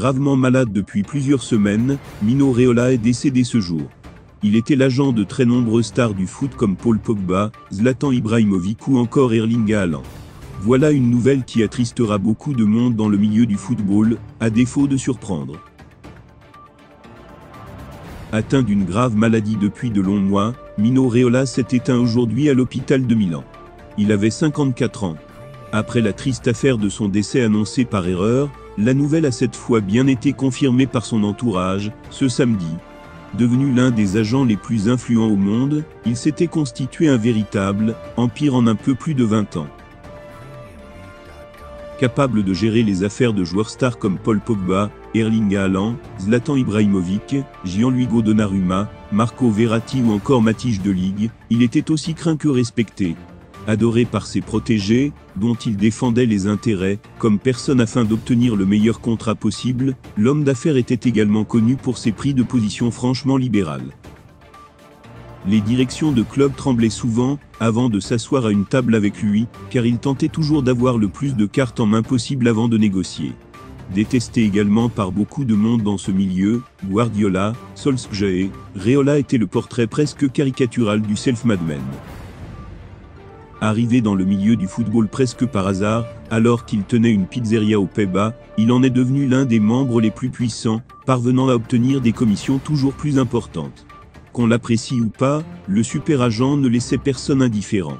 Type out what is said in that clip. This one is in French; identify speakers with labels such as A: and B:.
A: Gravement malade depuis plusieurs semaines, Mino Reola est décédé ce jour. Il était l'agent de très nombreuses stars du foot comme Paul Pogba, Zlatan Ibrahimovic ou encore Erling Haaland. Voilà une nouvelle qui attristera beaucoup de monde dans le milieu du football, à défaut de surprendre. Atteint d'une grave maladie depuis de longs mois, Mino Reola s'est éteint aujourd'hui à l'hôpital de Milan. Il avait 54 ans. Après la triste affaire de son décès annoncé par erreur, la nouvelle a cette fois bien été confirmée par son entourage, ce samedi. Devenu l'un des agents les plus influents au monde, il s'était constitué un véritable empire en un peu plus de 20 ans. Capable de gérer les affaires de joueurs stars comme Paul Pogba, Erling Haaland, Zlatan Ibrahimovic, Gianluigi Donnarumma, Marco Verratti ou encore Matisse de Ligue, il était aussi craint que respecté. Adoré par ses protégés, dont il défendait les intérêts, comme personne afin d'obtenir le meilleur contrat possible, l'homme d'affaires était également connu pour ses prix de position franchement libérales. Les directions de club tremblaient souvent, avant de s'asseoir à une table avec lui, car il tentait toujours d'avoir le plus de cartes en main possible avant de négocier. Détesté également par beaucoup de monde dans ce milieu, Guardiola, Solskjaer, Reola était le portrait presque caricatural du self-made man. Arrivé dans le milieu du football presque par hasard, alors qu'il tenait une pizzeria aux Pays-Bas, il en est devenu l'un des membres les plus puissants, parvenant à obtenir des commissions toujours plus importantes. Qu'on l'apprécie ou pas, le super agent ne laissait personne indifférent.